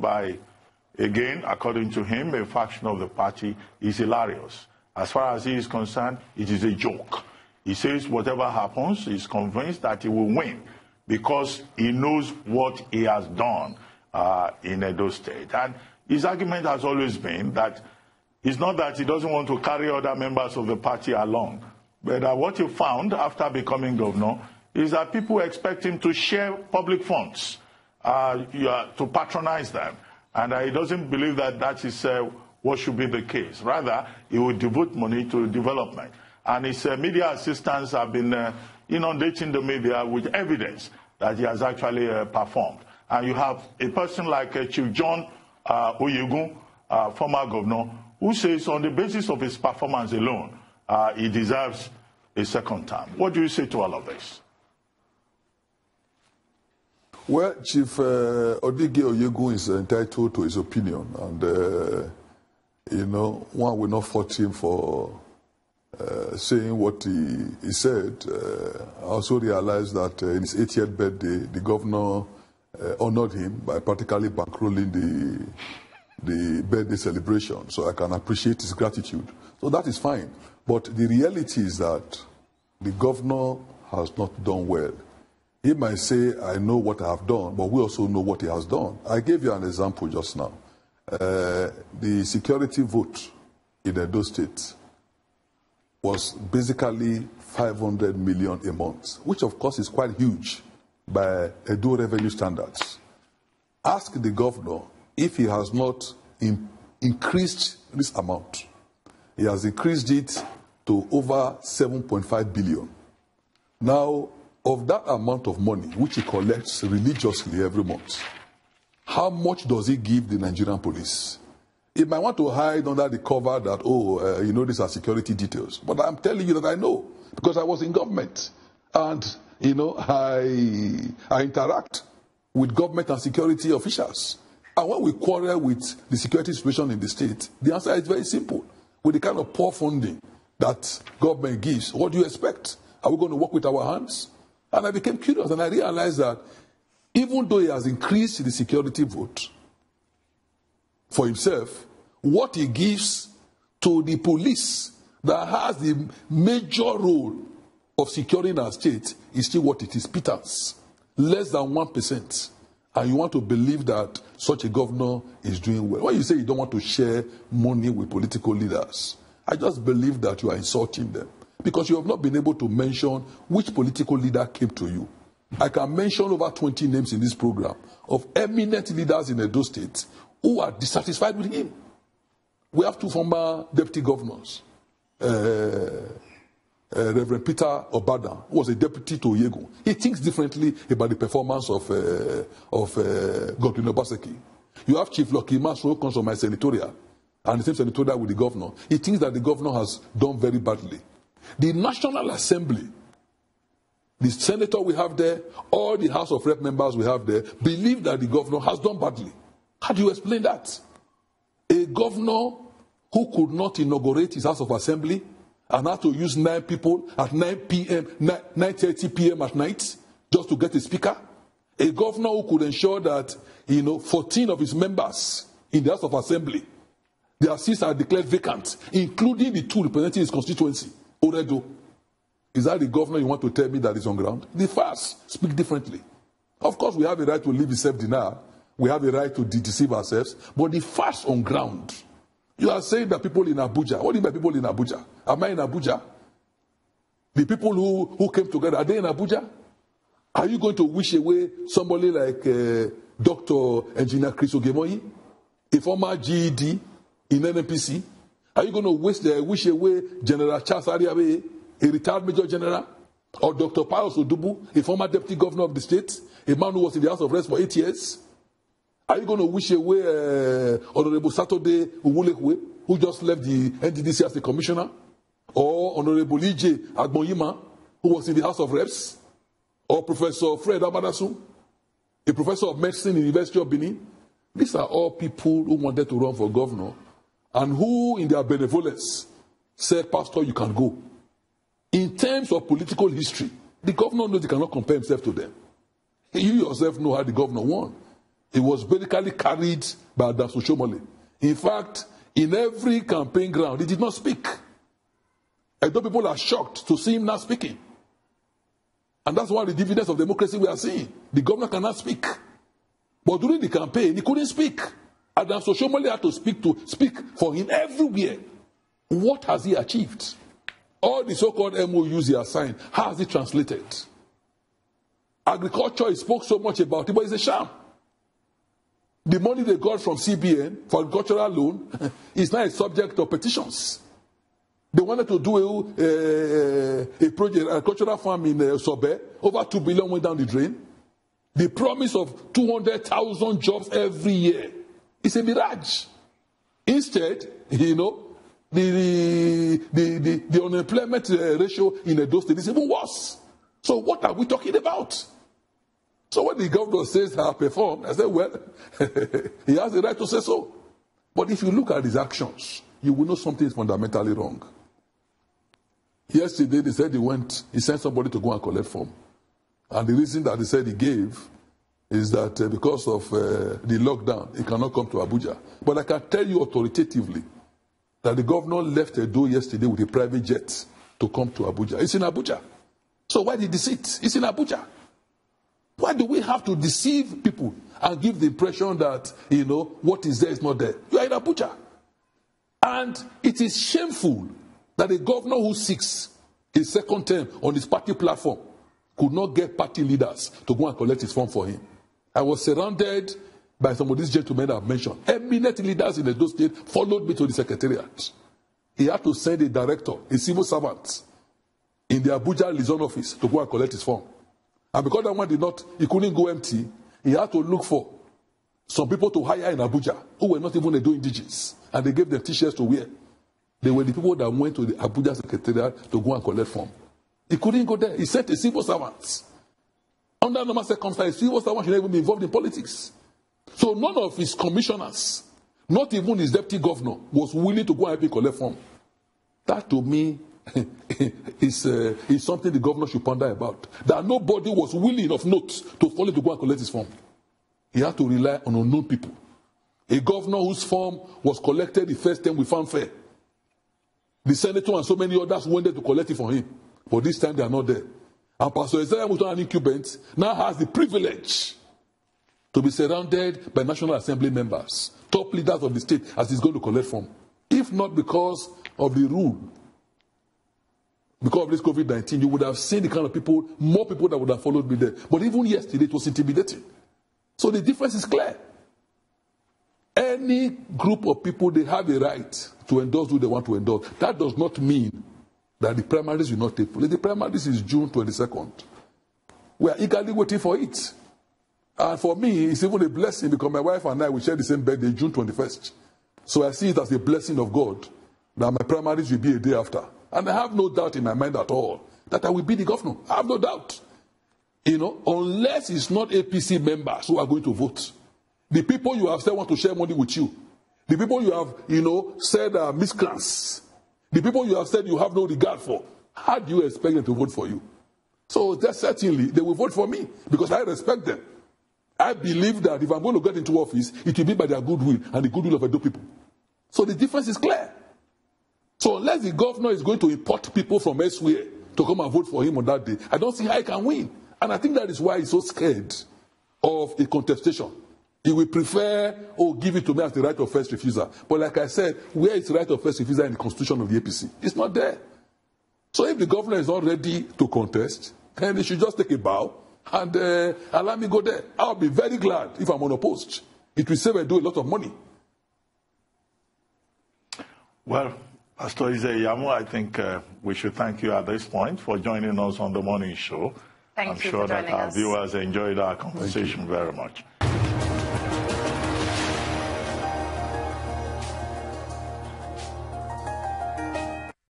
by, again, according to him, a faction of the party is hilarious. As far as he is concerned, it is a joke. He says whatever happens, he's convinced that he will win because he knows what he has done uh, in Edo State. And his argument has always been that it's not that he doesn't want to carry other members of the party along, but uh, what he found after becoming governor is that people expect him to share public funds, uh, to patronize them. And he doesn't believe that that is uh, what should be the case. Rather, he will devote money to development. And his uh, media assistants have been uh, inundating the media with evidence that he has actually performed. And you have a person like Chief John uh, Oyegun, former governor, who says on the basis of his performance alone, uh, he deserves a second term. What do you say to all of this? Well, Chief uh, Odigie Oyegun is entitled to his opinion, and uh, you know, one will not fault him for uh, saying what he, he said. Uh, I also realized that uh, in his 80th birthday, the governor uh, honored him by practically bankrolling the, the birthday celebration. So I can appreciate his gratitude. So that is fine. But the reality is that the governor has not done well. He might say, I know what I have done, but we also know what he has done. I gave you an example just now. Uh, the security vote in Edo State was basically 500 million a month, which of course is quite huge by Edo revenue standards. Ask the governor if he has not in, increased this amount. He has increased it to over 7.5 billion. Now, of that amount of money, which he collects religiously every month, how much does he give the Nigerian police? He might want to hide under the cover that, oh, uh, you know, these are security details. But I'm telling you that I know because I was in government. And, you know, I, I interact with government and security officials. And when we quarrel with the security situation in the state, the answer is very simple. With the kind of poor funding that government gives, what do you expect? Are we going to work with our hands? And I became curious and I realized that even though he has increased the security vote, for himself what he gives to the police that has the major role of securing our state is still what it is pittance less than 1% and you want to believe that such a governor is doing well. When you say you don't want to share money with political leaders i just believe that you are insulting them because you have not been able to mention which political leader came to you i can mention over 20 names in this program of eminent leaders in edo state who are dissatisfied with him. We have two former deputy governors. Uh, uh, Reverend Peter Obada, who was a deputy to Yego. He thinks differently about the performance of, uh, of uh, Godwin Obaseki. You have Chief Lucky Masro, who comes from my senatorial, and the same senatorial with the governor. He thinks that the governor has done very badly. The National Assembly, the senator we have there, all the House of Rep members we have there, believe that the governor has done badly. How do you explain that? A governor who could not inaugurate his House of Assembly and had to use nine people at 9 p.m., 9.30 p.m. at night just to get a speaker. A governor who could ensure that, you know, 14 of his members in the House of Assembly, their seats are declared vacant, including the two representing his constituency, Oredo. Is that the governor you want to tell me that is on ground? The facts speak differently. Of course, we have a right to live in self-denial we have a right to deceive ourselves. But the facts on ground, you are saying that people in Abuja, what do you mean by people in Abuja? Am I in Abuja? The people who, who came together, are they in Abuja? Are you going to wish away somebody like uh, Dr. Engineer Chris Ogiemwonyi, a former GED in NNPC? Are you going to wish, uh, wish away General Charles Airhiavbere, a retired Major General? Or Dr. Pius Odubu, a former Deputy Governor of the state, a man who was in the House of Reps for eight years? Are you going to wish away uh, Honorable Saturday Uwulekhue, who just left the NDDC as the commissioner? Or Honorable EJ Agbonayinma, who was in the House of Reps? Or Professor Fred Abadasu, a professor of medicine in the University of Benin? These are all people who wanted to run for governor and who, in their benevolence, said, Pastor, you can go. In terms of political history, the governor knows he cannot compare himself to them. You yourself know how the governor won. He was basically carried by Adams Oshiomhole. In fact, in every campaign ground, he did not speak. And though people are shocked to see him not speaking. And that's of the dividends of democracy we are seeing. The governor cannot speak. But during the campaign, he couldn't speak. Adams Oshiomhole had to speak to speak for him everywhere. What has he achieved? All the so-called MOUs he has signed, how has he translated? Agriculture, he spoke so much about it, but it's a sham. The money they got from CBN for agricultural loan is now a subject of petitions. They wanted to do a, a, a project, a agricultural farm in uh, Sobe. Over 2 billion went down the drain. The promise of 200,000 jobs every year is a mirage. Instead, you know, the, the, the, the unemployment uh, ratio in Edo State is even worse. So what are we talking about? So when the governor says I performed, I said, well, he has the right to say so. But if you look at his actions, you will know something is fundamentally wrong. Yesterday they said he went, he sent somebody to go and collect form. And the reason that he said he gave is that uh, because of uh, the lockdown, he cannot come to Abuja. But I can tell you authoritatively that the governor left Edo yesterday with a private jet to come to Abuja. It's in Abuja. So why the deceit? It's in Abuja. Why do we have to deceive people and give the impression that, you know, what is there is not there? You are in Abuja. And it is shameful that a governor who seeks a second term on his party platform could not get party leaders to go and collect his form for him. I was surrounded by some of these gentlemen I've mentioned. Eminent leaders in the state followed me to the secretariat. He had to send a director, a civil servant, in the Abuja liaison office to go and collect his form. And because that one did not, he couldn't go empty, he had to look for some people to hire in Abuja who were not even Edo indigenous. And they gave them t-shirts to wear. They were the people that went to the Abuja secretariat to go and collect form. He couldn't go there. He sent a civil servant. Under normal circumstances, civil servant should not even be involved in politics. So none of his commissioners, not even his deputy governor, was willing to go and help him collect form. That to me is, uh, is something the governor should ponder about. That nobody was willing of note to follow to go and collect his form. He had to rely on unknown people. A governor whose form was collected the first time we found fair. The senator and so many others wanted to collect it for him. But this time they are not there. And Pastor Ize-Iyamu, an incumbent, now has the privilege to be surrounded by National Assembly members, top leaders of the state, as he's going to collect from. If not because of the rule, because of this COVID 19, you would have seen the kind of people, more people that would have followed me there. But even yesterday, it was intimidating. So the difference is clear. Any group of people, they have a right to endorse who they want to endorse. That does not mean that the primaries will not take place. The primaries is June 22nd. We are eagerly waiting for it. And for me, it's even a blessing because my wife and I will share the same birthday, June 21st. So I see it as a blessing of God that my primaries will be a day after. And I have no doubt in my mind at all that I will be the governor. I have no doubt. You know, unless it's not APC members who are going to vote. The people you have said want to share money with you. The people you have, you know, said are miscreants. The people you have said you have no regard for. How do you expect them to vote for you? So that certainly they will vote for me because I respect them. I believe that if I'm going to get into office, it will be by their goodwill and the goodwill of Edo people. So the difference is clear. So unless the governor is going to import people from elsewhere to come and vote for him on that day, I don't see how he can win. And I think that is why he's so scared of a contestation. He will prefer, oh, give it to me as the right of first refusal. But like I said, where is the right of first refusal in the constitution of the APC? It's not there. So if the governor is not ready to contest, then he should just take a bow and uh, allow me go there. I'll be very glad if I'm unopposed. It will save Edo a lot of money. Well, Pastor Ize I think uh, we should thank you at this point for joining us on the morning show. Thank I'm you sure for that our us. viewers enjoyed our conversation very much.